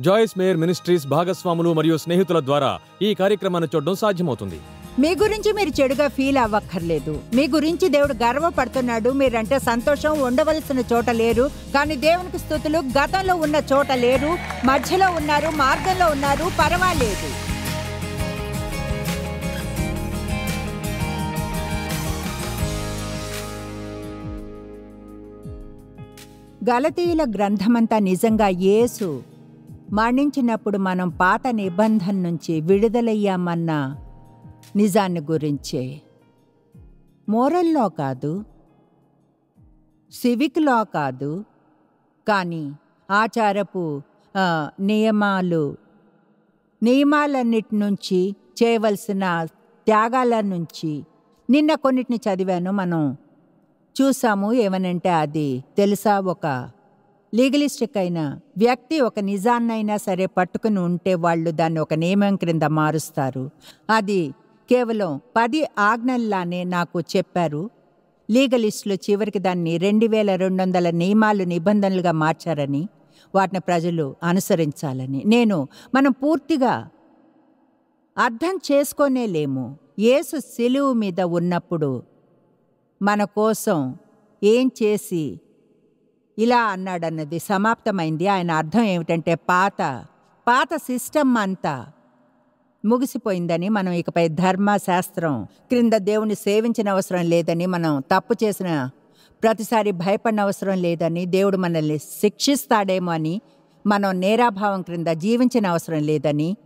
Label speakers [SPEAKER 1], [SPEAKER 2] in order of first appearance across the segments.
[SPEAKER 1] జాయిస్ mayor ministries భాగస్వాములు మరియు స్నేహితుల ద్వారా ఈ కార్యక్రమాన్ని చూడడం సాధ్యమవుతుంది.
[SPEAKER 2] మీ గురించి మీరు చెడుగా ఫీల్ అవ్వక్కర్లేదు. మీ గురించి దేవుడు గర్వపడుతున్నాడు. మీరంటే సంతోషం ఉండవలసిన చోట లేరు. కానీ దేవునికి స్థుతులు గతంలో ఉన్న చోట లేరు. మధ్యలో ఉన్నారు మార్గంలో ఉన్నారు పర్వాలేదు. గలతీయుల గ్రంథమంతా నిజంగా యేసు మరణించినప్పుడు మనం పాత నిబంధన నుంచి విడుదలయ్యామన్న నిజాన్ని గురించే. మోరల్లో కాదు. సివిక్లో కాదు. కానీ ఆచారపు నియమాలు నియమాలన్నిటి నుంచి చేయవలసిన త్యాగాల నుంచి నిన్న కొన్నిటిని చదివాను. మనం చూసాము ఏమనంటే అది తెలుసా? ఒక లీగలిస్టిక్ అయిన వ్యక్తి ఒక నిజాన్నైనా సరే పట్టుకుని ఉంటే వాళ్ళు దాన్ని ఒక నియమం క్రింద మారుస్తారు. అది కేవలం పది ఆజ్ఞల్లానే నాకు చెప్పారు. లీగలిస్టులు చివరికి దాన్ని రెండు వేల రెండు వందల నియమాలు నిబంధనలుగా మార్చారని వాటిని ప్రజలు అనుసరించాలని. నేను మనం పూర్తిగా అర్థం చేసుకోనే లేము. యేసు సిలువు మీద ఉన్నప్పుడు మన కోసం ఏం చేసి ఇలా అన్నాడన్నది సమాప్తమైంది. ఆయన అర్థం ఏమిటంటే పాత పాత సిస్టమ్ అంతా ముగిసిపోయిందని మనం ఇకపై ధర్మశాస్త్రం క్రింద దేవుని సేవించిన అవసరం లేదని మనం తప్పు చేసిన ప్రతిసారి భయపడిన అవసరం లేదని దేవుడు మనల్ని శిక్షిస్తాడేమో అని మనం నేరాభావం క్రింద జీవించిన అవసరం లేదని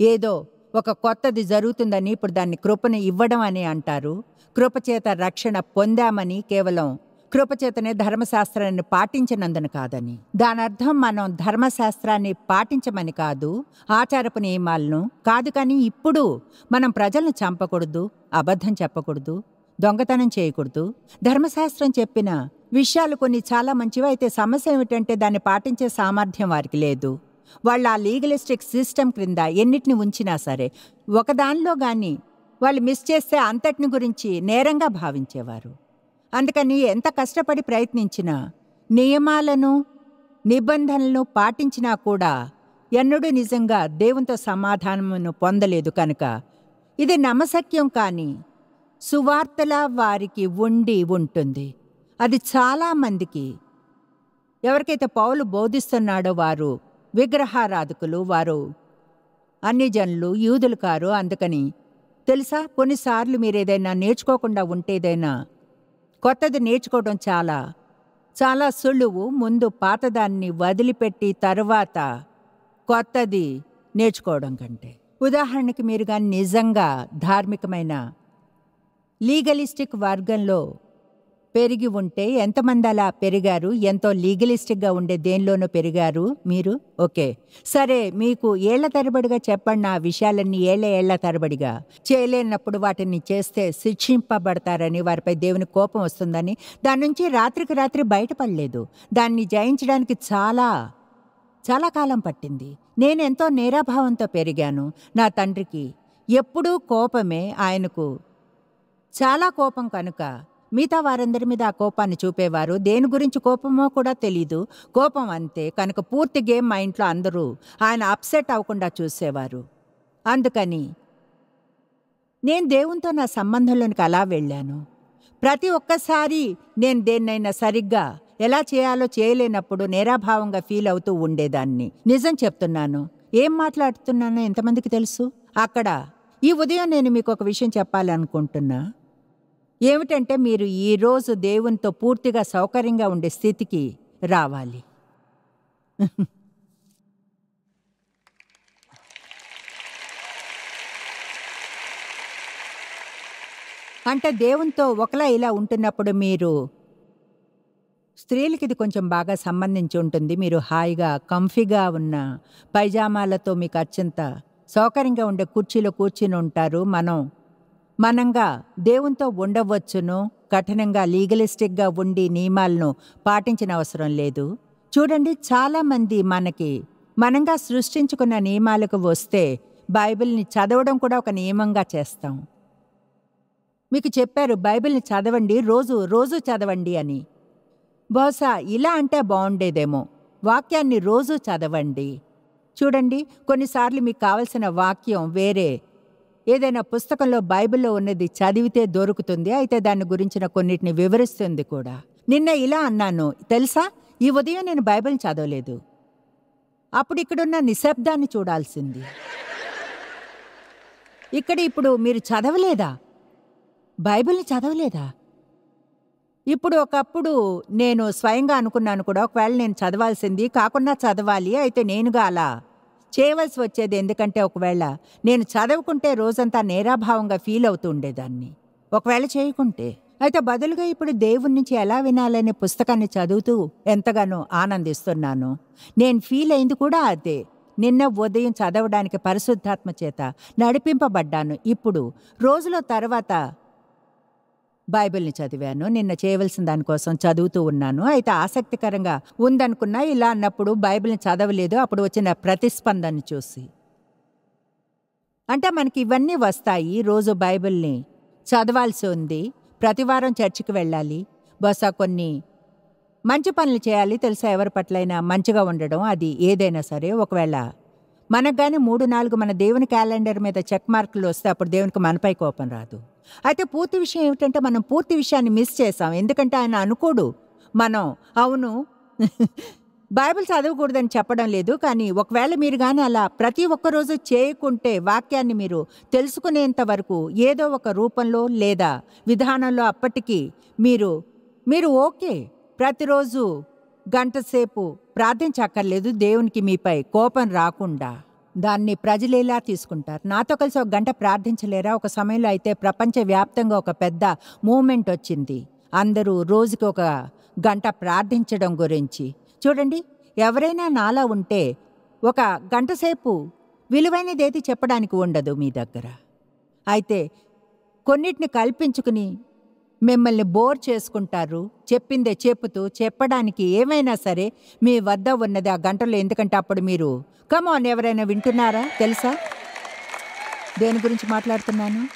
[SPEAKER 2] ఏదో ఒక కొత్తది జరుగుతుందని ఇప్పుడు దాన్ని కృపను ఇవ్వడం అని అంటారు. కృపచేత రక్షణ పొందామని కేవలం కృపచేతనే ధర్మశాస్త్రాన్ని పాటించినందున కాదని. దాని అర్థం మనం ధర్మశాస్త్రాన్ని పాటించమని కాదు ఆచారపు నియమాలను కాదు కానీ ఇప్పుడు మనం ప్రజలను చంపకూడదు అబద్ధం చెప్పకూడదు దొంగతనం చేయకూడదు. ధర్మశాస్త్రం చెప్పిన విషయాలు కొన్ని చాలా మంచివి. అయితే సమస్య ఏమిటంటే దాన్ని పాటించే సామర్థ్యం వారికి లేదు. వాళ్ళు ఆ లీగలిస్టిక్ సిస్టమ్ క్రింద ఎన్నిటిని ఉంచినా సరే ఒకదానిలో కానీ వాళ్ళు మిస్ చేస్తే అంతటిని గురించి నేరంగా భావించేవారు. అందుకని ఎంత కష్టపడి ప్రయత్నించినా నియమాలను నిబంధనలను పాటించినా కూడా ఎన్నడూ నిజంగా దేవునితో సమాధానమును పొందలేదు కనుక. ఇది నమసక్యం కాని సువార్తలా వారికి ఉండి ఉంటుంది. అది చాలా మందికి ఎవరికైతే పౌలు బోధిస్తున్నాడో వారు విగ్రహారాధకులు వారు అన్ని జనులు యూదులు కారు అందుకని తెలుసా? కొన్నిసార్లు మీరు ఏదైనా నేర్చుకోకుండా ఉంటేదైనా కొత్తది నేర్చుకోవడం చాలా. చాలా సులువు ముందు పాతదాన్ని వదిలిపెట్టి తరువాత కొత్తది నేర్చుకోవడం కంటే. ఉదాహరణకి మీరు కానీ నిజంగా ధార్మికమైన లీగలిస్టిక్ వర్గంలో పెరిగి ఉంటే ఎంతమంది అలా పెరిగారు? ఎంతో లీగలిస్టిక్గా ఉండే దేనిలోనూ పెరిగారు మీరు? ఓకే. సరే మీకు ఏళ్ళ తరబడిగా చెప్పండి ఆ విషయాలన్నీ ఏళ్ళ ఏళ్ళ తరబడిగా. చేయలేనప్పుడు వాటిని చేస్తే శిక్షింపబడతారని వారిపై దేవుని కోపం వస్తుందని. దాని నుంచి రాత్రికి రాత్రి బయటపడలేదు. దాన్ని జయించడానికి చాలా చాలా కాలం పట్టింది. నేను ఎంతో నేరాభావంతో పెరిగాను నా తండ్రికి. ఎప్పుడూ కోపమే ఆయనకు. చాలా కోపం కనుక మిగతా వారందరి మీద ఆ కోపాన్ని చూపేవారు. దేని గురించి కోపమో కూడా తెలియదు కోపం అంతే. కనుక పూర్తి గేమ్ మా ఇంట్లో అందరూ ఆయన అప్సెట్ అవ్వకుండా చూసేవారు. అందుకని నేను దేవునితో నా సంబంధంలోనికి అలా వెళ్ళాను. ప్రతి ఒక్కసారి నేను దేన్నైనా సరిగ్గా ఎలా చేయాలో చేయలేనప్పుడు నేరాభావంగా ఫీల్ అవుతూ ఉండేదాన్ని. నిజం చెప్తున్నాను. ఏం మాట్లాడుతున్నానో ఎంతమందికి తెలుసు? అక్కడ ఈ ఉదయం నేను మీకు ఒక విషయం చెప్పాలనుకుంటున్నా. ఏమిటంటే మీరు ఈ రోజు దేవునితో పూర్తిగా సౌకర్యంగా ఉండే స్థితికి రావాలి. అంటే దేవునితో ఒకలా ఇలా ఉంటున్నప్పుడు మీరు స్త్రీలకి ఇది కొంచెం బాగా సంబంధించి ఉంటుంది. మీరు హాయిగా కంఫీగా ఉన్న పైజామాలతో మీకు అత్యంత సౌకర్యంగా ఉండే కుర్చీలో కూర్చుని ఉంటారు. మనం మనంగా దేవునితో ఉండవచ్చును కఠినంగా లీగలిస్టిక్గా ఉండి నియమాలను పాటించిన అవసరం లేదు. చూడండి చాలామంది మనకి మనంగా సృష్టించుకున్న నియమాలకు వస్తే బైబిల్ని చదవడం కూడా ఒక నియమంగా చేస్తాం. మీకు చెప్పారు బైబిల్ని చదవండి రోజు రోజు చదవండి అని. బహుశా ఇలా అంటే బాగుండేదేమో. వాక్యాన్ని రోజు చదవండి. చూడండి కొన్నిసార్లు మీకు కావలసిన వాక్యం వేరే ఏదైనా పుస్తకంలో బైబిల్లో ఉన్నది చదివితే దొరుకుతుంది. అయితే దాని గురించిన కొన్నిటిని వివరిస్తుంది కూడా. నిన్న ఇలా అన్నాను. తెలుసా? ఈ ఉదయం నేను బైబిల్ చదవలేదు. అప్పుడు ఇక్కడున్న నిశ్శబ్దాన్ని చూడాల్సింది. ఇక్కడ ఇప్పుడు మీరు చదవలేదా? బైబిల్ని చదవలేదా? ఇప్పుడు ఒకప్పుడు నేను స్వయంగా అనుకున్నాను కూడా ఒకవేళ నేను చదవాల్సింది కాకుండా చదవాలి అయితే నేనుగా అలా చేయవలసి వచ్చేది ఎందుకంటే ఒకవేళ నేను చదవకుంటే రోజంతా నేరాభావంగా ఫీల్ అవుతూ ఉండేదాన్ని. ఒకవేళ చేయకుంటే. అయితే బదులుగా ఇప్పుడు దేవుడి నుంచి ఎలా వినాలనే పుస్తకాన్ని చదువుతూ ఎంతగానో ఆనందిస్తున్నాను. నేను ఫీల్ అయింది కూడా అదే. నిన్న ఉదయం చదవడానికి పరిశుద్ధాత్మ చేత నడిపింపబడ్డాను. ఇప్పుడు రోజుల తర్వాత బైబిల్ని చదివాను. నిన్న చేయవలసిన దానికోసం చదువుతూ ఉన్నాను. అయితే ఆసక్తికరంగా ఉందనుకున్నా ఇలా అన్నప్పుడు బైబిల్ని చదవలేదు. అప్పుడు వచ్చిన ప్రతిస్పందన చూసి. అంటే మనకి ఇవన్నీ వస్తాయి. రోజు బైబిల్ని చదవాల్సి ఉంది. ప్రతివారం చర్చికి వెళ్ళాలి. బహుశా కొన్ని మంచి పనులు చేయాలి. తెలుసా ఎవరి పట్లైనా మంచిగా ఉండడం. అది ఏదైనా సరే. ఒకవేళ మనకు కానీ మూడు నాలుగు మన దేవుని క్యాలెండర్ మీద చెక్ మార్కులు వస్తే అప్పుడు దేవునికి మనపై కోపం రాదు. అయితే పూర్తి విషయం ఏమిటంటే మనం పూర్తి విషయాన్ని మిస్ చేసాం ఎందుకంటే ఆయన అనుకోడు. మనం అవును. బైబిల్ చదవకూడదని చెప్పడం లేదు. కానీ ఒకవేళ మీరు కానీ అలా ప్రతి ఒక్క రోజు చేయకుంటే వాక్యాన్ని మీరు తెలుసుకునేంత వరకు ఏదో ఒక రూపంలో లేదా విధానంలో అప్పటికీ మీరు మీరు ఓకే. ప్రతిరోజు గంట సేపు ప్రార్థించక్కర్లేదు దేవునికి మీపై కోపం రాకుండా. దాన్ని ప్రజలు ఎలా తీసుకుంటారు. నాతో కలిసి ఒక గంట ప్రార్థించలేరా? ఒక సమయంలో అయితే ప్రపంచవ్యాప్తంగా ఒక పెద్ద మూమెంట్ వచ్చింది. అందరూ రోజుకి ఒక గంట ప్రార్థించడం గురించి. చూడండి ఎవరైనా నాలా ఉంటే ఒక గంట సేపు విలువైనదేది చెప్పడానికి ఉండదు మీ దగ్గర. అయితే కొన్నిటిని కల్పించుకుని మిమ్మల్ని బోర్ చేసుకుంటారు. చెప్పిందే చెప్పుతూ చెప్పడానికి ఏమైనా సరే మీ వద్ద ఉన్నది ఆ గంటలో ఎందుకంటే అప్పుడు మీరు కమాన్ ఎవరైనా వింటున్నారా? తెలుసా? దేని గురించి మాట్లాడుతున్నాను?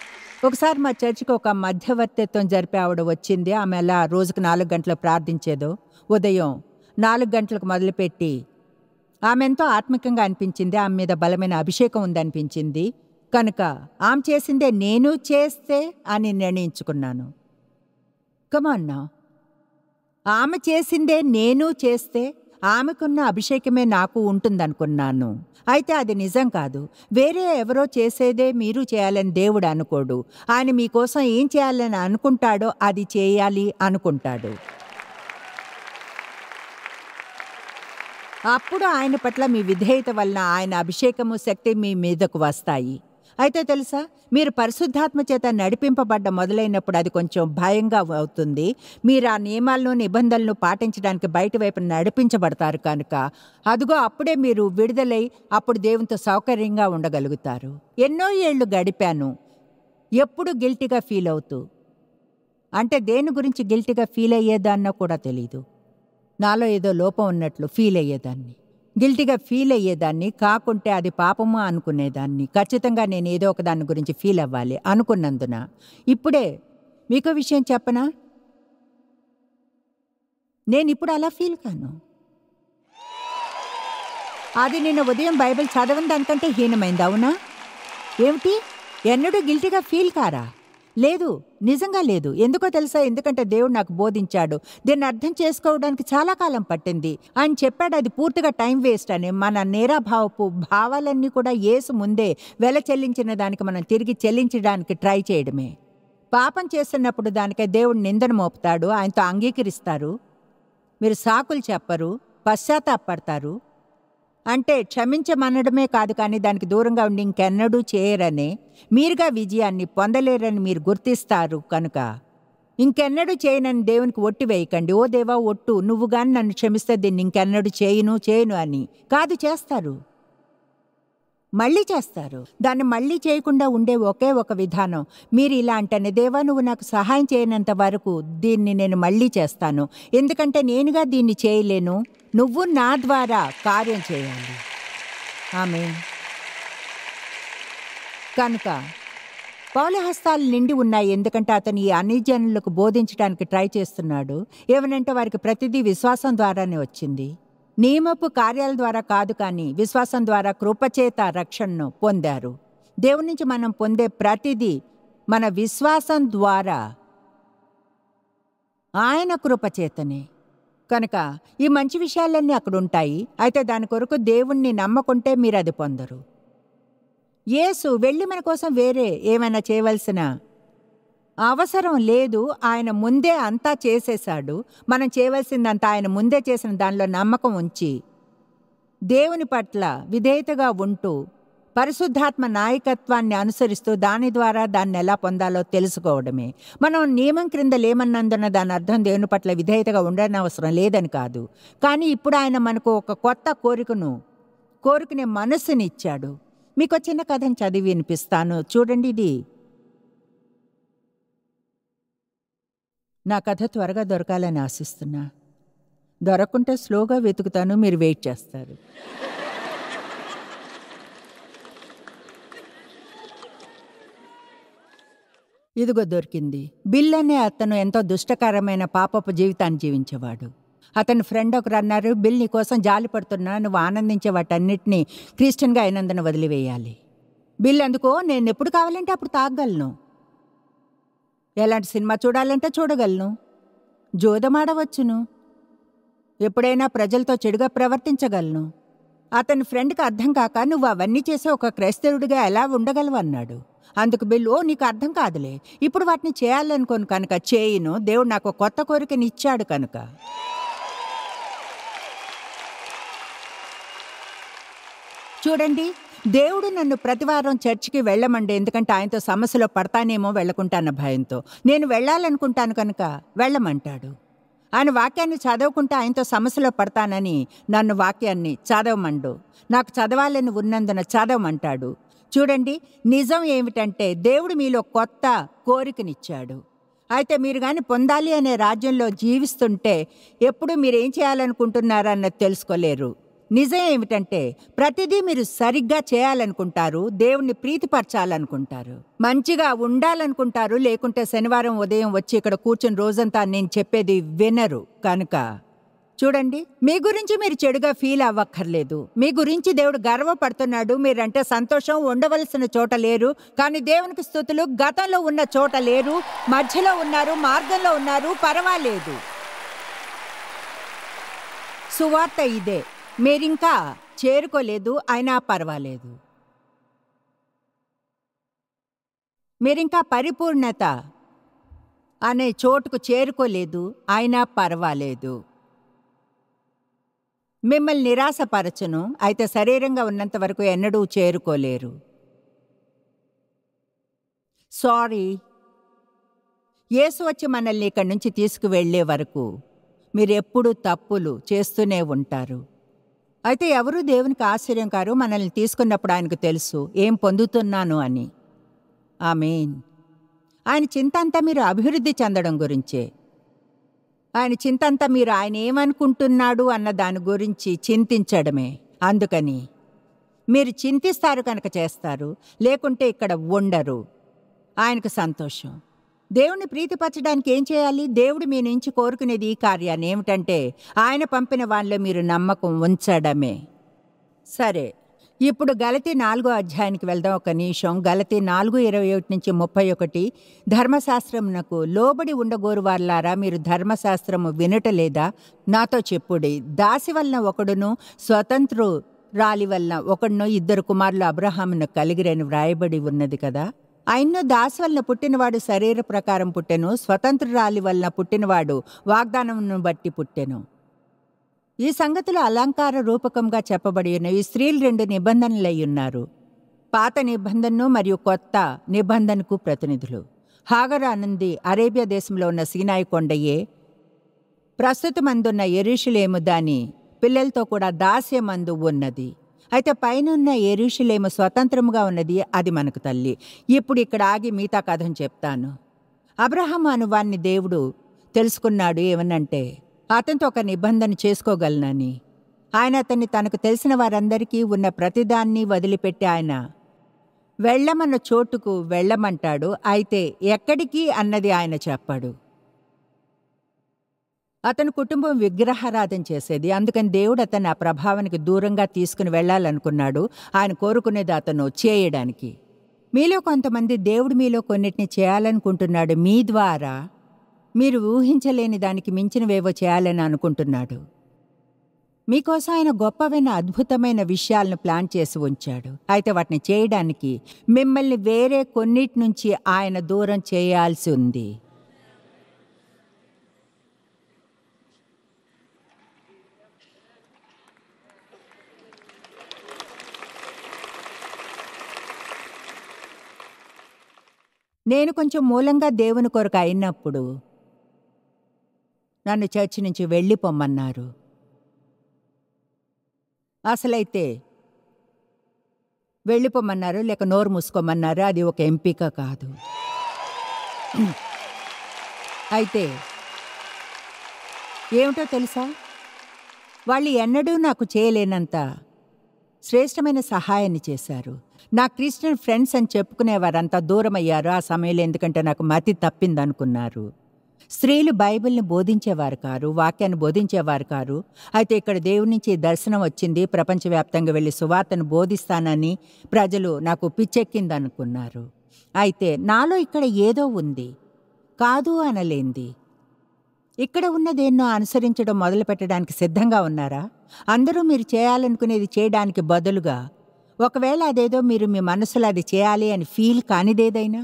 [SPEAKER 2] ఒకసారి మా చర్చికి ఒక మధ్యవర్తిత్వం జరిపే ఆవిడ వచ్చింది. ఆమె అలా రోజుకు నాలుగు గంటలు ప్రార్థించేదో ఉదయం నాలుగు గంటలకు మొదలుపెట్టి ఆమె ఎంతో ఆత్మికంగా అనిపించింది. ఆమె మీద బలమైన అభిషేకం ఉందనిపించింది. కనుక ఆమె చేసిందే నేను చేస్తే అని నిర్ణయించుకున్నాను. కమాన్నా ఆమె చేసిందే నేను చేస్తే ఆమెకున్న అభిషేకమే నాకు ఉంటుందనుకున్నాను. అయితే అది నిజం కాదు. వేరే ఎవరో చేసేదే మీరు చేయాలని దేవుడు అనుకోడు. ఆయన మీకోసం ఏం చేయాలని అనుకుంటాడో అది చేయాలి అనుకుంటాడు. అప్పుడు ఆయన పట్ల మీ విధేయత వలన ఆయన అభిషేకము శక్తి మీ మీదకు వస్తాయి. అయితే తెలుసా? మీరు పరిశుద్ధాత్మ చేత నడిపింపబడ్డ మొదలైనప్పుడు అది కొంచెం భయంగా అవుతుంది. మీరు ఆ నియమాలను నిబంధనలను పాటించడానికి బయట వైపు నడిపించబడతారు కనుక అదిగో అప్పుడే మీరు విడుదలై అప్పుడు దేవునితో సౌకర్యంగా ఉండగలుగుతారు. ఎన్నో ఏళ్ళు గడిపాను. ఎప్పుడు గిల్టీగా ఫీల్ అవుతూ. అంటే దేని గురించి గిల్టీగా ఫీల్ అయ్యేదాన్నో కూడా తెలీదు. నాలో ఏదో లోపం ఉన్నట్లు ఫీల్ అయ్యేదాన్ని. గిల్టీగా ఫీల్ అయ్యేదాన్ని కాకుంటే అది పాపమా అనుకునేదాన్ని. ఖచ్చితంగా నేను ఏదో ఒక దాని గురించి ఫీల్ అవ్వాలి అనుకున్నందున. ఇప్పుడే మీకు విషయం చెప్పనా? నేను ఇప్పుడు అలా ఫీల్ కాను. అది నిన్న ఉదయం బైబిల్ చదవని దానికంటే హీనమైంది అవునా? ఏమిటి? ఎన్నడూ గిల్టీగా ఫీల్ కారా? లేదు నిజంగా లేదు. ఎందుకో తెలుసా? ఎందుకంటే దేవుడు నాకు బోధించాడు. దీన్ని అర్థం చేసుకోవడానికి చాలా కాలం పట్టింది. ఆయన చెప్పాడు అది పూర్తిగా టైం వేస్ట్ అని. మన నేరాభావపు భావాలన్నీ కూడా ఏసు ముందే వెల చెల్లించిన దానికి మనం తిరిగి చెల్లించడానికి ట్రై చేయడమే. పాపం చేస్తున్నప్పుడు దానికై దేవుడు నిందన మోపుతాడు. ఆయనతో అంగీకరిస్తారు. మీరు సాకులు చెప్పరు పశ్చాత్తాపడతారు అంటే క్షమించమనడమే కాదు కానీ దానికి దూరంగా ఉండి ఇంకెన్నడూ చేయరని మీరుగా విజయాన్ని పొందలేరని మీరు గుర్తిస్తారు కనుక. ఇంకెన్నడూ చేయనని దేవునికి ఒట్టి వేయకండి. ఓ దేవా ఒట్టు నువ్వు కానీ నన్ను క్షమిస్తే దీన్ని ఇంకెన్నడూ చేయను చేయను అని. కాదు చేస్తారు. మళ్ళీ చేస్తారు. దాన్ని మళ్ళీ చేయకుండా ఉండే ఒకే ఒక విధానం. మీరు ఇలా అంటేనే దేవా నువ్వు నాకు సహాయం చేయనంత వరకు దీన్ని నేను మళ్ళీ చేస్తాను. ఎందుకంటే నేనుగా దీన్ని చేయలేను. నువ్వు నా ద్వారా కార్యం చేయాలి. ఆమె కనుక పౌలహస్తాలు నిండి ఉన్నాయి ఎందుకంటే అతను ఈ అన్ని జనులకు బోధించడానికి ట్రై చేస్తున్నాడు. ఏమనంటే వారికి ప్రతిదీ విశ్వాసం ద్వారానే వచ్చింది. నియమపు కార్యాల ద్వారా కాదు కానీ విశ్వాసం ద్వారా కృపచేత రక్షణను పొందారు. దేవుని నుంచి మనం పొందే ప్రతిదీ మన విశ్వాసం ద్వారా ఆయన కృపచేతనే. కనుక ఈ మంచి విషయాలన్నీ అక్కడ ఉంటాయి అయితే దాని కొరకు దేవుణ్ణి నమ్మకుంటే మీరు అది పొందరు. యేసు వెళ్ళి మన కోసం వేరే ఏమైనా చేయవలసిన అవసరం లేదు. ఆయన ముందే అంతా చేసేశాడు. మనం చేయవలసిందంతా ఆయన ముందే చేసిన దానిలో నమ్మకం ఉంచి దేవుని పట్ల విధేయతగా ఉంటూ పరిశుద్ధాత్మ నాయకత్వాన్ని అనుసరిస్తూ దాని ద్వారా దాన్ని ఎలా పొందాలో తెలుసుకోవడమే. మనం నియమం క్రింద లేమన్నందున దాని అర్థం దేవుని పట్ల విధేయతగా ఉండని అవసరం లేదని కాదు. కానీ ఇప్పుడు ఆయన మనకు ఒక కొత్త కోరికను కోరుకునే మనస్సునిచ్చాడు మీకు చిన్న కథను చదివి వినిపిస్తాను. చూడండి ఇది. నా కథ త్వరగా దొరకాలని ఆశిస్తున్నా. దొరకకుంటే స్లోగా వెతుకుతాను మీరు వెయిట్ చేస్తారు. ఇదిగో దొరికింది. బిల్ అనే అతను ఎంతో దుష్టకరమైన పాపపు జీవితాన్ని జీవించేవాడు. అతని ఫ్రెండ్ ఒకరు అన్నారు బిల్ నీ కోసం జాలి పడుతున్నా నువ్వు ఆనందించే వాటన్నిటినీ క్రిస్టియన్గా అయినందున వదిలివేయాలి. బిల్ అందుకో నేను ఎప్పుడు కావాలంటే అప్పుడు తాగగలను ఎలాంటి సినిమా చూడాలంటే చూడగలను. జోదమాడవచ్చును ఎప్పుడైనా ప్రజలతో చెడుగా ప్రవర్తించగలను. అతని ఫ్రెండ్కి అర్థం కాక నువ్వు అవన్నీ చేసి ఒక క్రైస్తవుడిగా ఎలా ఉండగలవు? అన్నాడు. అందుకు బిల్లు ఓ నీకు అర్థం కాదులే. ఇప్పుడు వాటిని చేయాలనుకోను కనుక చేయును. దేవుడు నాకు కొత్త కోరికని ఇచ్చాడు కనుక. చూడండి దేవుడు నన్ను ప్రతివారం చర్చికి వెళ్ళమండి. ఎందుకంటే ఆయనతో సమస్యలో పడతానేమో వెళ్ళకుంటాన్న భయంతో. నేను వెళ్ళాలనుకుంటాను కనుక వెళ్ళమంటాడు. ఆయన వాక్యాన్ని చదవకుంటే ఆయనతో సమస్యలో పడతానని నన్ను వాక్యాన్ని చదవమండు. నాకు చదవాలని ఉన్నందున చదవమంటాడు. చూడండి నిజం ఏమిటంటే దేవుడు మీలో కొత్త కోరికనిచ్చాడు. అయితే మీరు కానీ పొందాలి అనే రాజ్యంలో జీవిస్తుంటే ఎప్పుడు మీరు ఏం చేయాలనుకుంటున్నారన్నది తెలుసుకోలేరు. నిజం ఏమిటంటే ప్రతిదీ మీరు సరిగ్గా చేయాలనుకుంటారు దేవుణ్ణి ప్రీతిపరచాలనుకుంటారు. మంచిగా ఉండాలనుకుంటారు లేకుంటే శనివారం ఉదయం వచ్చి ఇక్కడ కూర్చుని రోజంతా నేను చెప్పేది వినరు కనుక. చూడండి మీ గురించి మీరు చెడుగా ఫీల్ అవ్వక్కర్లేదు. మీ గురించి దేవుడు గర్వపడుతున్నాడు. మీరంటే సంతోషం ఉండవలసిన చోట లేరు. కానీ దేవునికి స్థుతులు గతంలో ఉన్న చోట లేరు. మధ్యలో ఉన్నారు మార్గంలో ఉన్నారు పర్వాలేదు. సువార్త ఇదే. మీరింకా చేరుకోలేదు అయినా పర్వాలేదు. మీరింకా పరిపూర్ణత అనే చోటుకు చేరుకోలేదు అయినా పర్వాలేదు. మిమ్మల్ని నిరాశపరచును. అయితే శరీరంగా ఉన్నంత వరకు ఎన్నడూ చేరుకోలేరు. సారీ యేసు వచ్చి మనల్ని ఇక్కడి నుంచి తీసుకువెళ్ళే వరకు మీరు ఎప్పుడూ తప్పులు చేస్తూనే ఉంటారు. అయితే ఎవరూ దేవునికి ఆశ్చర్యం కారు? మనల్ని తీసుకున్నప్పుడు ఆయనకు తెలుసు. ఏం పొందుతున్నాను అని. ఆమెన్. ఆయన చింత అంతా మీరు అభివృద్ధి చెందడం గురించే. ఆయన చింతంత మీరు ఆయన ఏమనుకుంటున్నాడు అన్న దాని గురించి చింతించడమే. అందుకని మీరు చింతిస్తారు కనుక చేస్తారు లేకుంటే ఇక్కడ ఉండరు. ఆయనకు సంతోషం. దేవుని ప్రీతిపరచడానికి ఏం చేయాలి? దేవుడు మీ నుంచి కోరుకునేది ఈ కార్యాన్ని ఏమిటంటే ఆయన పంపిన వాళ్ళలో మీరు నమ్మకం ఉంచడమే. సరే. ఇప్పుడు గలతి నాలుగో అధ్యాయానికి వెళ్దాం ఒక నిమిషం. గలతి నాలుగు ఇరవై ఒకటి నుంచి ముప్పై ఒకటి. ధర్మశాస్త్రమునకు లోబడి ఉండగోరు వార్లారా మీరు ధర్మశాస్త్రము వినటలేదా నాతో చెప్పుడి. దాసి వలన ఒకడును స్వతంత్రు రాలి వలన ఒకడును ఇద్దరు కుమారులు అబ్రహామును కలిగిరని వ్రాయబడి ఉన్నది కదా? ఆయన్ను దాసి వలన పుట్టినవాడు శరీర ప్రకారం పుట్టెను స్వతంత్రురాలి వలన పుట్టినవాడు వాగ్దానమును బట్టి పుట్టెను. ఈ సంగతులు అలంకార రూపకంగా చెప్పబడి ఉన్నవి స్త్రీలు రెండు నిబంధనలై ఉన్నారు పాత నిబంధనను మరియు కొత్త నిబంధనకు ప్రతినిధులు. హాగర్ ఆనంది అరేబియా దేశంలో ఉన్న సీనాయి కొండయే ప్రస్తుతమందున్న ఎరుషులేము దాని పిల్లలతో కూడా దాస్యమందు ఉన్నది. అయితే పైనున్న ఎరుషులేము స్వతంత్రముగా ఉన్నది అది మనకు తల్లి. ఇప్పుడు ఇక్కడ ఆగి మిగతా కథను చెప్తాను. అబ్రహం అనువాన్ని దేవుడు తెలుసుకున్నాడు ఏమనంటే అతనితో ఒక నిబంధన చేసుకోగలనని. ఆయన అతన్ని తనకు తెలిసిన వారందరికీ ఉన్న ప్రతిదాన్ని వదిలిపెట్టి ఆయన వెళ్ళమన్న చోటుకు వెళ్ళమంటాడు అయితే ఎక్కడికి? అన్నది ఆయన చెప్పాడు. అతని కుటుంబం విగ్రహారాధన చేసేది. అందుకని దేవుడు అతన్ని ఆ ప్రభావానికి దూరంగా తీసుకుని వెళ్ళాలనుకున్నాడు. ఆయన కోరుకునేది అతను చేయడానికి. మీలో కొంతమంది దేవుడు మీలో కొన్నిటిని చేయాలనుకుంటున్నాడు. మీ ద్వారా మీరు ఊహించలేని దానికి మించినవేవో చేయాలని అనుకుంటున్నాడు. మీకోసం ఆయన గొప్పవైన అద్భుతమైన విషయాలను ప్లాన్ చేసి ఉంచాడు. అయితే వాటిని చేయడానికి మిమ్మల్ని వేరే కొన్నిటి నుంచి ఆయన దూరం చేయాల్సి ఉంది. నేను కొంచెం మూలంగా దేవుని కొరకు అయినప్పుడు నన్ను చర్చి నుంచి వెళ్ళిపోమ్మన్నారు. అసలైతే వెళ్ళిపోమన్నారు లేక నోరు మూసుకోమన్నారు అది ఒక ఎంపిక కాదు. అయితే ఏమిటో తెలుసా? వాళ్ళు ఎన్నడూ నాకు చేయలేనంత శ్రేష్టమైన సహాయాన్ని చేశారు. నా క్రిస్టియన్ ఫ్రెండ్స్ అని చెప్పుకునేవారంతా దూరం అయ్యారు ఆ సమయంలో ఎందుకంటే నాకు మతి తప్పిందనుకున్నారు. స్త్రీలు బైబిల్ని బోధించేవారు కారు వాక్యాన్ని బోధించేవారు కారు. అయితే ఇక్కడ దేవుడి నుంచి దర్శనం వచ్చింది ప్రపంచవ్యాప్తంగా వెళ్ళి సువార్తను బోధిస్తానని ప్రజలు నాకు పిచ్చెక్కిందనుకున్నారు. అయితే నాలో ఇక్కడ ఏదో ఉంది కాదు అనలేంది. ఇక్కడ ఉన్నదేన్నో అనుసరించడం మొదలు పెట్టడానికి సిద్ధంగా ఉన్నారా? అందరూ మీరు చేయాలనుకునేది చేయడానికి బదులుగా ఒకవేళ అదేదో మీరు మీ మనసులో అది చేయాలి అని ఫీల్ కానిదేదైనా?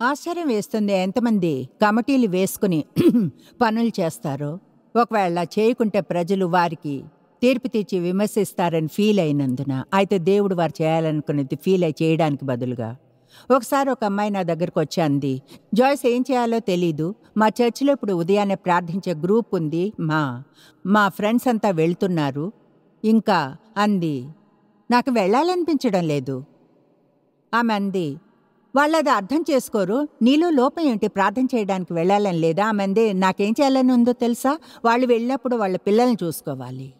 [SPEAKER 2] ఆశ్చర్యం వేస్తుంది ఎంతమంది కమిటీలు వేసుకుని పనులు చేస్తారో. ఒకవేళ చేయకుంటే ప్రజలు వారికి తీర్పు తీర్చి విమర్శిస్తారని ఫీల్ అయినందున అయితే దేవుడు వారు చేయాలనుకునేది ఫీల్ అయి చేయడానికి బదులుగా. ఒకసారి ఒక అమ్మాయి నా దగ్గరకు వచ్చి అంది జాయ్స్ ఏం చేయాలో తెలీదు. మా చర్చిలో ఇప్పుడు ఉదయాన్నే ప్రార్థించే గ్రూప్ ఉంది మా మా ఫ్రెండ్స్ అంతా వెళ్తున్నారు. ఇంకా అంది నాకు వెళ్ళాలనిపించడం లేదు. ఆమె అంది వాళ్ళు అది అర్థం చేసుకోరు. నీలో లోపం ఏంటి? ప్రార్థన చేయడానికి వెళ్ళాలని లేదా? ఆమె అంది నాకేం చేయాలని ఉందో తెలుసా? వాళ్ళు వెళ్ళినప్పుడు వాళ్ళ పిల్లల్ని చూసుకోవాలి.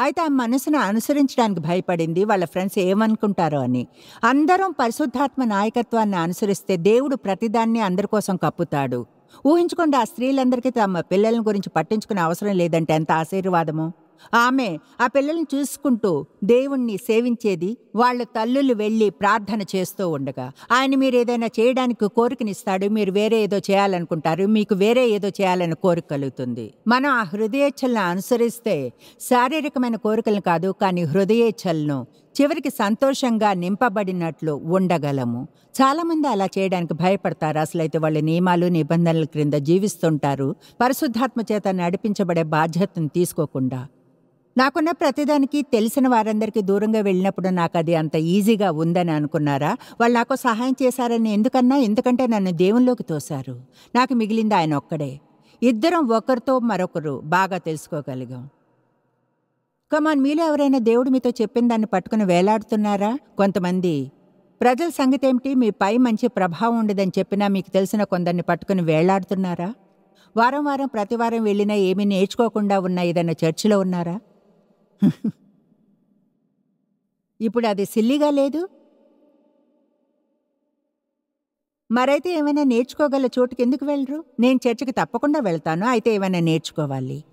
[SPEAKER 2] అయితే ఆ మనసును అనుసరించడానికి భయపడింది. వాళ్ళ ఫ్రెండ్స్ ఏమనుకుంటారో అని. అందరం పరిశుద్ధాత్మ నాయకత్వాన్ని అనుసరిస్తే దేవుడు ప్రతిదాన్ని అందరి కోసం కప్పుతాడు. ఊహించుకోండి ఆ స్త్రీలందరికీ తమ పిల్లల గురించి పట్టించుకునే అవసరం లేదంటే ఎంత ఆశీర్వాదమో. ఆమె ఆ పిల్లల్ని చూసుకుంటూ దేవుణ్ణి సేవించేది వాళ్ళ తల్లులు వెళ్ళి ప్రార్థన చేస్తూ ఉండగా ఆయన మీరు ఏదైనా చేయడానికి కోరికనిస్తాడు మీరు వేరే ఏదో చేయాలనుకుంటారు మీకు వేరే ఏదో చేయాలని కోరిక కలుగుతుంది. మనం ఆ హృదయేచ్ఛలను అనుసరిస్తే శారీరకమైన కోరికలను కాదు కానీ హృదయేచ్ఛలను చివరికి సంతోషంగా నింపబడినట్లు ఉండగలము. చాలామంది అలా చేయడానికి భయపడతారు. అసలైతే వాళ్ళ నియమాలు నిబంధనల క్రింద జీవిస్తుంటారు. పరిశుద్ధాత్మ చేత నడిపించబడే బాధ్యతను తీసుకోకుండా. నాకున్న ప్రతిదానికి తెలిసిన వారందరికీ దూరంగా వెళ్ళినప్పుడు నాకు అది అంత ఈజీగా ఉందని అనుకున్నారా? వాళ్ళు నాకు సహాయం చేశారని ఎందుకన్నా? ఎందుకంటే నన్ను దేవునిలోకి తోశారు. నాకు మిగిలింది ఆయన ఒక్కడే. ఇద్దరం ఒకరితో మరొకరు బాగా తెలుసుకోగలిగాం. కమాన్ మీలో ఎవరైనా దేవుడు మీతో చెప్పిన దాన్ని పట్టుకుని వేలాడుతున్నారా? కొంతమంది. ప్రజల సంగతి ఏమిటి మీ పై మంచి ప్రభావం ఉండదని చెప్పినా మీకు తెలిసిన కొందరిని పట్టుకుని వేలాడుతున్నారా? వారం వారం ప్రతి వారం వెళ్ళినా ఏమీ నేర్చుకోకుండా ఉన్న ఏదైనా చర్చిలో ఉన్నారా? ఇప్పుడు అది సిల్లిగా లేదు? మరైతే ఏమైనా నేర్చుకోగల చోటుకి ఎందుకు వెళ్ళరు? నేను చర్చికి తప్పకుండా వెళ్తాను అయితే ఏమైనా నేర్చుకోవాలి.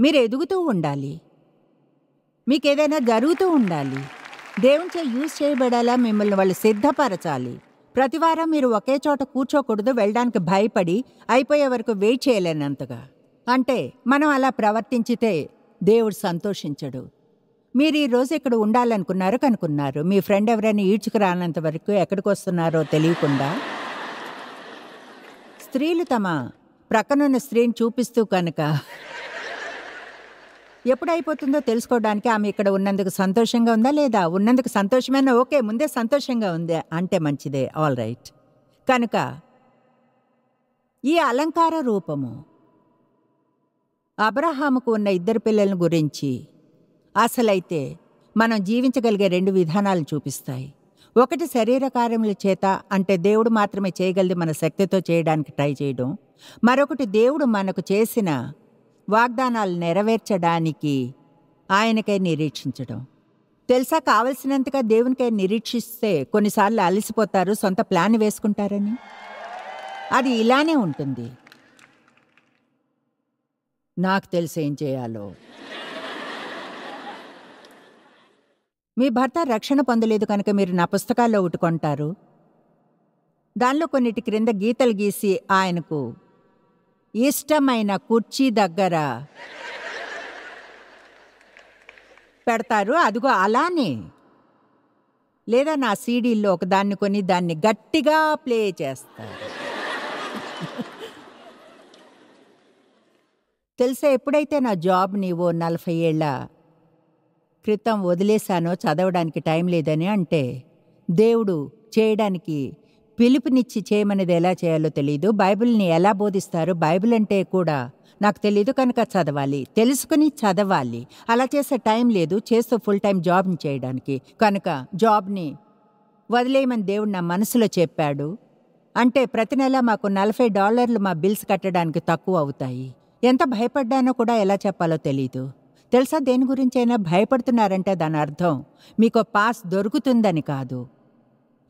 [SPEAKER 2] మీరు ఎదుగుతూ ఉండాలి. మీకు ఏదైనా జరుగుతూ ఉండాలి. దేవునిచే యూజ్ చేయబడేలా మిమ్మల్ని వాళ్ళు సిద్ధపరచాలి. ప్రతివారం మీరు ఒకే చోట కూర్చోకూడదు వెళ్ళడానికి భయపడి అయిపోయే వరకు వెయిట్ చేయలేనంతగా. అంటే మనం అలా ప్రవర్తించితే దేవుడు సంతోషించడు. మీరు ఈ రోజు ఇక్కడ ఉండాలనుకున్నారు కనుక్కున్నారు మీ ఫ్రెండ్ ఎవరైనా ఈడ్చుకురానంత వరకు ఎక్కడికి వస్తున్నారో తెలియకుండా. స్త్రీలు తమ ప్రక్కనున్న స్త్రీని చూపిస్తూ కనుక ఎప్పుడైపోతుందో తెలుసుకోవడానికి ఆమె ఇక్కడ ఉన్నందుకు సంతోషంగా ఉందా లేదా? ఉన్నందుకు సంతోషమైన ఓకే ముందే సంతోషంగా ఉంది అంటే మంచిదే. ఆల్ రైట్ కనుక ఈ అలంకార రూపము అబ్రహాముకు ఉన్న ఇద్దరు పిల్లల గురించి అసలైతే మనం జీవించగలిగే రెండు విధానాలు చూపిస్తాయి. ఒకటి శరీర కార్యముల చేత అంటే దేవుడు మాత్రమే చేయగలిది మన శక్తితో చేయడానికి ట్రై చేయడం. మరొకటి దేవుడు మనకు చేసిన వాగ్దానాలు నెరవేర్చడానికి ఆయనకై నిరీక్షించడం. తెలుసా కావలసినంతగా దేవునికై నిరీక్షిస్తే కొన్నిసార్లు అలసిపోతారు సొంత ప్లాన్ వేసుకుంటారని? అది ఇలానే ఉంటుంది. నాకు తెలిసి ఏం చేయాలో? మీ భర్త రక్షణ పొందలేదు కనుక మీరు నా పుస్తకాల్లో ఉట్టుకుంటారు దానిలో కొన్నిటి క్రింద గీతలు గీసి ఆయనకు ఇష్టమైన కుర్చీ దగ్గర పెడతారు. అదిగో అలానే. లేదా నా సీడీల్లో ఒక దాన్ని కొని దాన్ని గట్టిగా ప్లే చేస్తారు. తెలుసా ఎప్పుడైతే నా జాబ్ని ఓ నలభై ఏళ్ళ క్రితం వదిలేశానో చదవడానికి టైం లేదని అంటే దేవుడు చేయడానికి పిలుపునిచ్చి చేయమనేది ఎలా చేయాలో తెలియదు బైబిల్ని ఎలా బోధిస్తారు? బైబిల్ అంటే కూడా నాకు తెలియదు కనుక చదవాలి. తెలుసుకుని చదవాలి. అలా చేసే టైం లేదు. చేస్తూ ఫుల్ టైం జాబ్ని చేయడానికి. కనుక జాబ్ని వదిలేయమని దేవుడు నా మనసులో చెప్పాడు. అంటే ప్రతి నెల మాకు నలభై డాలర్లు మా బిల్స్ కట్టడానికి తక్కువ అవుతాయి. ఎంత భయపడ్డానో కూడా ఎలా చెప్పాలో తెలీదు. తెలుసా దేని గురించైనా భయపడుతున్నారంటే దాని అర్థం మీకు పాస్ దొరుకుతుందని కాదు.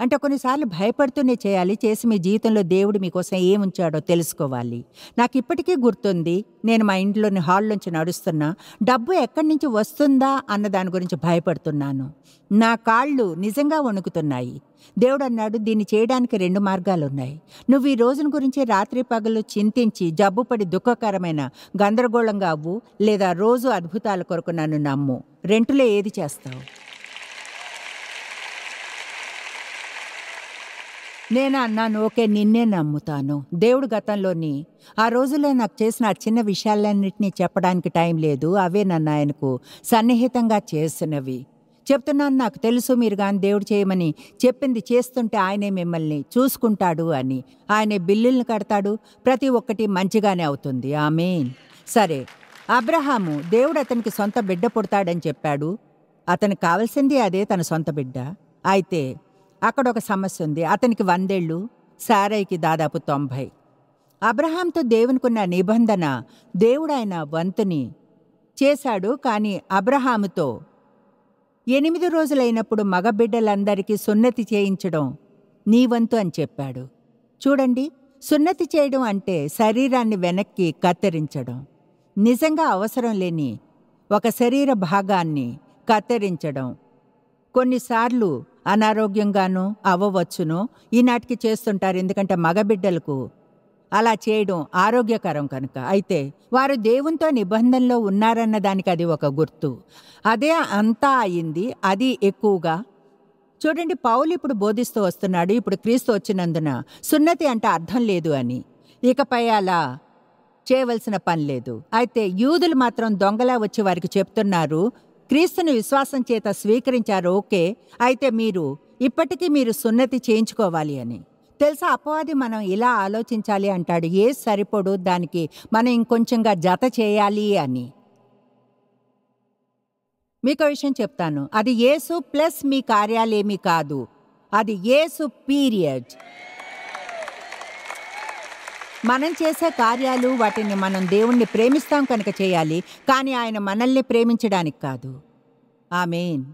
[SPEAKER 2] అంటే కొన్నిసార్లు భయపడుతూనే చేయాలి. చేసి మీ జీవితంలో దేవుడు మీకోసం ఏముంచాడో తెలుసుకోవాలి. నాకు ఇప్పటికీ గుర్తుంది నేను మా ఇంట్లోని హాల్లోంచి నడుస్తున్నా డబ్బు ఎక్కడి నుంచి వస్తుందా అన్న దాని గురించి భయపడుతున్నాను. నా కాళ్ళు నిజంగా వణుకుతున్నాయి. దేవుడు అన్నాడు దీన్ని చేయడానికి రెండు మార్గాలు ఉన్నాయి నువ్వు ఈ రోజున గురించి రాత్రి పగలు చింతించి జబ్బుపడి దుఃఖకరమైన గందరగోళంగా అవ్వు లేదా రోజు అద్భుతాల కొరకు నన్ను నమ్ము. రెంటులో ఏది చేస్తావు? నేను అన్నాను. ఓకే నిన్నే నమ్ముతాను. దేవుడు గతంలోని ఆ రోజులో నాకు చేసిన ఆ చిన్న విషయాలన్నింటినీ చెప్పడానికి టైం లేదు. అవే నన్ను ఆయనకు సన్నిహితంగా చేసినవి. చెప్తున్నాను నాకు తెలుసు మీరు కానీ దేవుడు చేయమని చెప్పింది చేస్తుంటే ఆయనే మిమ్మల్ని చూసుకుంటాడు అని. ఆయనే బిల్లుల్ని కడతాడు. ప్రతి ఒక్కటి మంచిగానే అవుతుంది. ఆమెన్. సరే అబ్రహాము దేవుడు అతనికి సొంత బిడ్డ పుడతాడని చెప్పాడు. అతనికి కావాల్సింది అదే తన సొంత బిడ్డ. అయితే అక్కడ ఒక సమస్య ఉంది అతనికి వందేళ్ళు సారైకి దాదాపు తొంభై. అబ్రహాంతో దేవునికున్న నిబంధన దేవుడు ఆయన వంతుని చేశాడు. కానీ అబ్రహాముతో ఎనిమిది రోజులైనప్పుడు మగబిడ్డలందరికీ సున్నతి చేయించడం నీ వంతు అని చెప్పాడు. చూడండి సున్నతి చేయడం అంటే శరీరాన్ని వెనక్కి కత్తిరించడం. నిజంగా అవసరం లేని ఒక శరీర భాగాన్ని కత్తిరించడం. కొన్నిసార్లు అనారోగ్యంగానూ అవ్వవచ్చును ఈనాటికి చేస్తుంటారు. ఎందుకంటే మగబిడ్డలకు అలా చేయడం ఆరోగ్యకరం కనుక. అయితే వారు దేవునితో నిబంధనలో ఉన్నారన్న దానికి అది ఒక గుర్తు. అదే అంతా అయింది. అది ఎక్కువగా చూడండి పౌలు ఇప్పుడు బోధిస్తూ వస్తున్నాడు. ఇప్పుడు క్రీస్తు వచ్చినందున సున్నతి అంటే అర్థం లేదు అని. ఇకపై అలా చేయవలసిన పని లేదు. అయితే యూదులు మాత్రం దొంగలా వచ్చి వారికి చెప్తున్నారు క్రీస్తుని విశ్వాసం చేత స్వీకరించారు ఓకే. అయితే మీరు ఇప్పటికీ మీరు సున్నతి చేయించుకోవాలి అని. తెలుసా అపవాది మనం ఇలా ఆలోచించాలి అంటాడు ఏ సరిపడు దానికి మనం ఇంకొంచెంగా జత చేయాలి అని. మీకు విషయం చెప్తాను అది ఏసు ప్లస్ మీ కార్యాలేమీ కాదు అది ఏసు పీరియడ్. మనం చేసే కార్యాలు వాటిని మనం దేవుణ్ణి ప్రేమిస్తాం కనుక చేయాలి కానీ ఆయన మనల్ని ప్రేమించడానికి కాదు. ఆమెన్.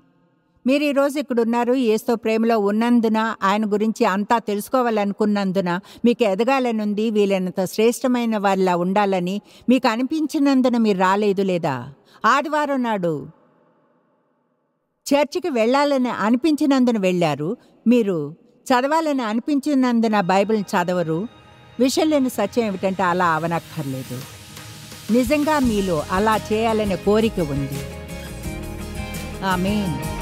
[SPEAKER 2] మీరు ఈరోజు ఇక్కడున్నారు ఏస్తో ప్రేమలో ఉన్నందున ఆయన గురించి అంతా తెలుసుకోవాలనుకున్నందున మీకు ఎదగాలనుంది వీలైనంత శ్రేష్టమైన వాళ్ళ ఉండాలని మీకు అనిపించినందున మీరు రాలేదు లేదా? ఆదివారం నాడు చర్చికి వెళ్ళాలని అనిపించినందున వెళ్ళారు. మీరు చదవాలని అనిపించినందున బైబిల్ చదవరు. విషయం లేని సత్యం ఏమిటంటే అలా అవనక్కర్లేదు. నిజంగా మీలో అలా చేయాలనే కోరిక ఉంది. ఆమెన్.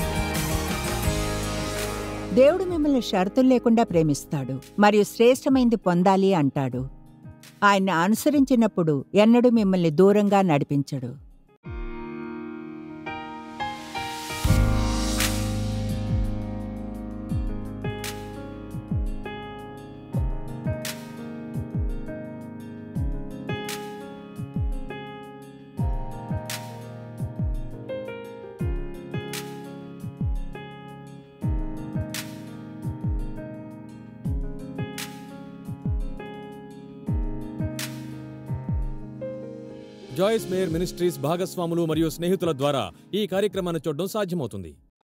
[SPEAKER 2] దేవుడు మిమ్మల్ని షరతులు లేకుండా ప్రేమిస్తాడు మరియు శ్రేష్టమైంది పొందాలి అంటాడు. ఆయన్ని అనుసరించినప్పుడు ఎన్నడూ మిమ్మల్ని దూరంగా నడిపించడు.
[SPEAKER 1] వాయిస్ మేయర్ మినిస్ట్రీస్ భాగస్వాములు మరియు స్నేహితుల ద్వారా ఈ కార్యక్రమాన్ని చూడడం సాధ్యమవుతుంది.